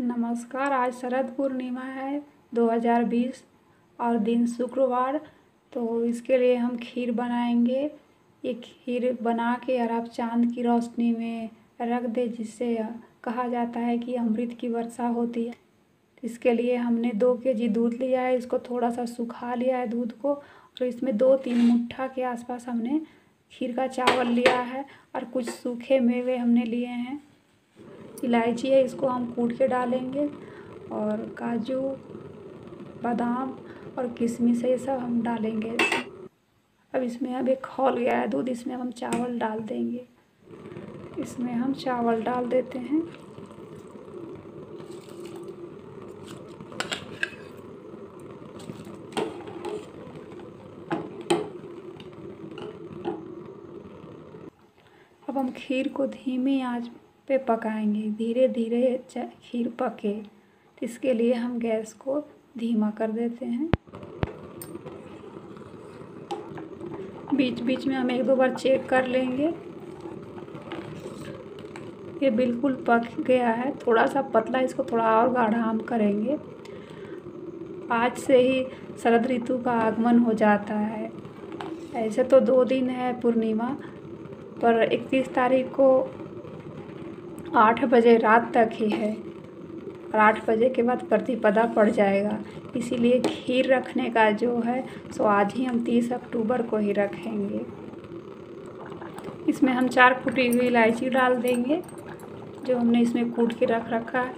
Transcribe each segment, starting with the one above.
नमस्कार, आज शरद पूर्णिमा है 2020 और दिन शुक्रवार तो इसके लिए हम खीर बनाएँगे। ये खीर बना के और आप चाँद की रोशनी में रख दे, जिससे कहा जाता है कि अमृत की वर्षा होती है। इसके लिए हमने दो के जी दूध लिया है, इसको थोड़ा सा सुखा लिया है दूध को और इसमें दो तीन मुट्ठा के आसपास हमने खीर का चावल लिया है और कुछ सूखे मेवे हमने लिए हैं। इलायची है, इसको हम कूट के डालेंगे और काजू, बादाम और किशमिश ये सब हम डालेंगे। अब इसमें अब एक खोल गया है दूध, इसमें हम चावल डाल देंगे। इसमें हम चावल डाल देते हैं। अब हम खीर को धीमी आँच पे पकाएँगे धीरे धीरे खीर पके। इसके लिए हम गैस को धीमा कर देते हैं। बीच बीच में हम एक दो बार चेक कर लेंगे। ये बिल्कुल पक गया है। थोड़ा सा पतला, इसको थोड़ा और गाढ़ा हम करेंगे। आज से ही शरद ऋतु का आगमन हो जाता है। ऐसे तो दो दिन है पूर्णिमा, पर इकतीस तारीख को आठ बजे रात तक ही है और आठ बजे के बाद प्रतिपदा पड़ जाएगा। इसीलिए खीर रखने का जो है, सो आज ही हम तीस अक्टूबर को ही रखेंगे। इसमें हम चार कुटी हुई इलायची डाल देंगे, जो हमने इसमें कूट के रख रखा है।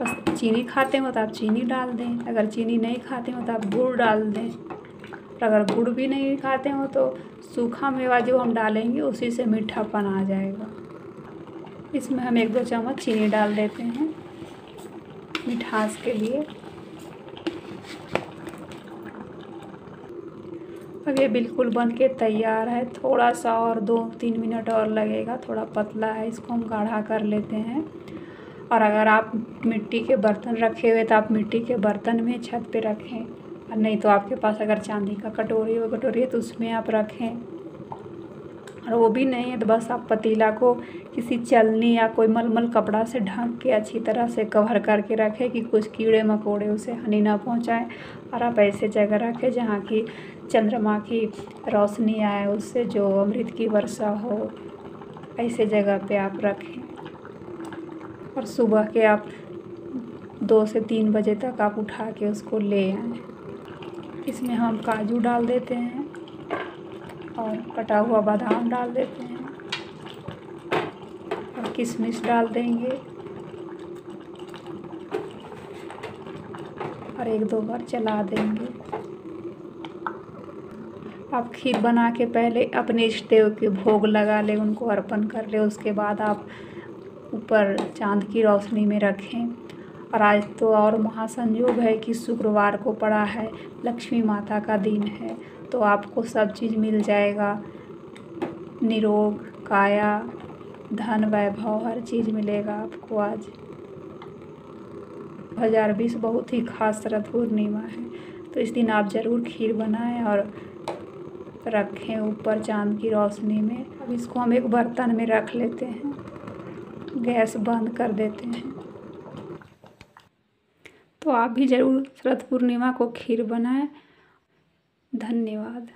बस चीनी खाते हो तो आप चीनी डाल दें। अगर चीनी नहीं खाते हो तो आप गुड़ डाल दें। और अगर गुड़ भी नहीं खाते हो तो सूखा मेवा जो हम डालेंगे, उसी से मीठापन आ जाएगा। इसमें हम एक दो चम्मच चीनी डाल देते हैं मिठास के लिए। अब ये बिल्कुल बन के तैयार है। थोड़ा सा और दो, तीन मिनट और लगेगा। थोड़ा पतला है, इसको हम गाढ़ा कर लेते हैं। और अगर आप मिट्टी के बर्तन रखे हुए तो आप मिट्टी के बर्तन में छत पे रखें। और नहीं तो आपके पास अगर चांदी का कटोरी हो कटोरी है तो उसमें आप रखें। और वो भी नहीं है तो बस आप पतीला को किसी चलनी या कोई मलमल कपड़ा से ढक के अच्छी तरह से कवर करके रखें कि कुछ कीड़े मकोड़े उसे हानि ना पहुंचाएँ। और आप ऐसे जगह रखें जहाँ की चंद्रमा की रोशनी आए, उससे जो अमृत की वर्षा हो, ऐसे जगह पे आप रखें। और सुबह के आप दो से तीन बजे तक आप उठा के उसको ले आएँ। इसमें हम काजू डाल देते हैं। और कटा हुआ बादाम डाल देते हैं। और किशमिश डाल देंगे। और एक दो बार चला देंगे। आप खीर बना के पहले अपने इष्ट देव के भोग लगा लें, उनको अर्पण कर ले, उसके बाद आप ऊपर चाँद की रोशनी में रखें। और आज तो और महासंयोग है कि शुक्रवार को पड़ा है, लक्ष्मी माता का दिन है तो आपको सब चीज़ मिल जाएगा। निरोग, काया, धन, वैभव, हर चीज़ मिलेगा आपको आज। हज़ार बीस बहुत ही खास शरद पूर्णिमा है तो इस दिन आप ज़रूर खीर बनाएँ और रखें ऊपर चाँद की रोशनी में। अब इसको हम एक बर्तन में रख लेते हैं, गैस बंद कर देते हैं। तो आप भी ज़रूर शरद पूर्णिमा को खीर बनाएँ। धन्यवाद।